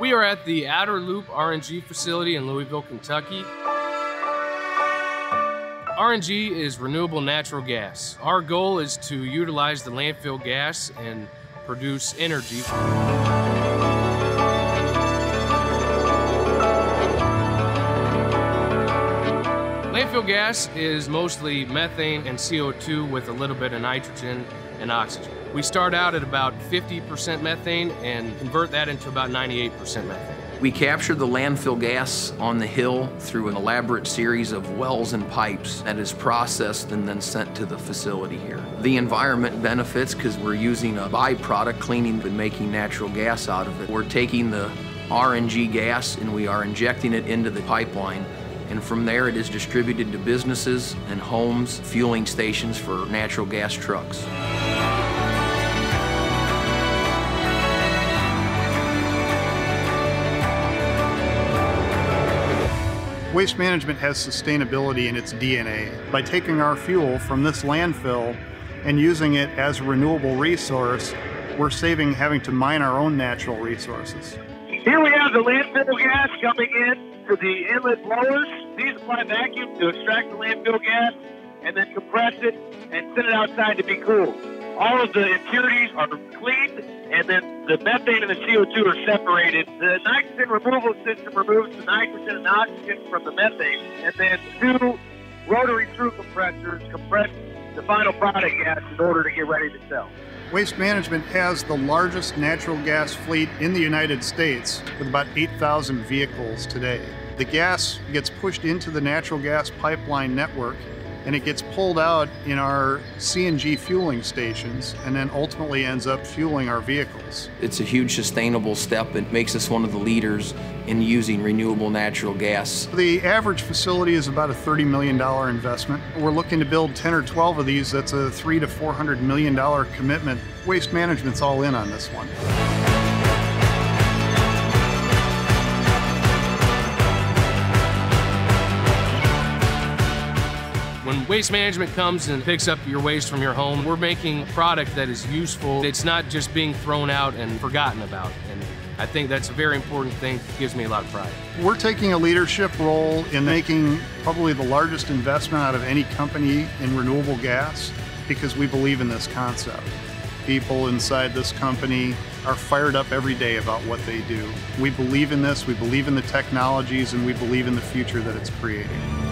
We are at the Outer Loop RNG facility in Louisville, Kentucky. RNG is renewable natural gas. Our goal is to utilize the landfill gas and produce energy. Landfill gas is mostly methane and CO2 with a little bit of nitrogen and oxygen. We start out at about 50% methane and convert that into about 98% methane. We capture the landfill gas on the hill through an elaborate series of wells and pipes that is processed and then sent to the facility here. The environment benefits because we're using a byproduct, cleaning and making natural gas out of it. We're taking the RNG gas and we are injecting it into the pipeline and from there it is distributed to businesses and homes, fueling stations for natural gas trucks. Waste Management has sustainability in its DNA. By taking our fuel from this landfill and using it as a renewable resource, we're saving having to mine our own natural resources. Here we have the landfill gas coming in to the inlet blowers. These apply vacuum to extract the landfill gas and then compress it and send it outside to be cooled. All of the impurities are cleaned and then the methane and the CO2 are separated. The nitrogen removal system removes the nitrogen and oxygen from the methane, and then two rotary screw compressors compress the final product gas in order to get ready to sell. Waste Management has the largest natural gas fleet in the United States with about 8,000 vehicles today. The gas gets pushed into the natural gas pipeline network and it gets pulled out in our CNG fueling stations and then ultimately ends up fueling our vehicles. It's a huge sustainable step. It makes us one of the leaders in using renewable natural gas. The average facility is about a $30 million investment. We're looking to build 10 or 12 of these. That's a three to $400 million commitment. Waste Management's all in on this one. Waste Management comes and picks up your waste from your home, we're making a product that is useful. It's not just being thrown out and forgotten about. And I think that's a very important thing. It gives me a lot of pride. We're taking a leadership role in making probably the largest investment out of any company in renewable gas because we believe in this concept. People inside this company are fired up every day about what they do. We believe in this, we believe in the technologies, and we believe in the future that it's creating.